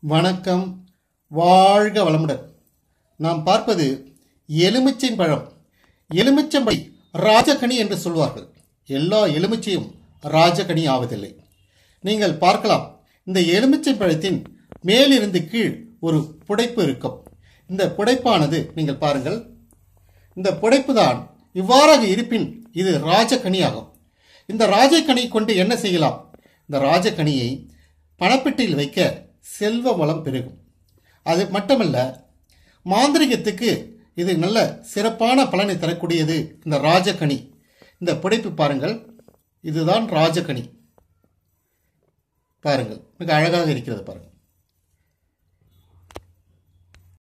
வணக்கம். வாழ்க வளமுடன். நாம் பார்ப்பது எலுமிச்சை பழம். எலுமிச்சம்பழி ராஜகனி என்று சொல்வார்கள். எல்லா எலுமிச்சையும் ராஜகனி ஆவதில்லை. நீங்கள் பார்க்கலாம். இந்த எலுமிச்சை பழத்தின் மேலிருந்து கீழ் ஒரு புடைப்பு இருக்கும். இந்த புடைப்பானது நீங்கள் பாருங்கள். இந்த புடைப்பு தான் இவ்வாறாக இருப்பின் இது ராஜகனி ஆகும் இந்த ராஜகனி கொண்டு என்ன செய்யலாம்? இந்த ராஜகனியை பணப்பெட்டியில் வைக்க செல்வ வளம் பெருகும். அது மட்டுமல்ல மாந்திரிகத்துக்கு இது நல்ல சிறப்பான பலனை தரக்கூடியது இந்த ராஜகனி. இந்த புடைப்பு பாருங்கள் இதுதான் ராஜகனி. பாருங்கள் மிக அழகாக இருக்கிறது பாருங்கள்.